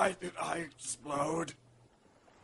Why did I explode?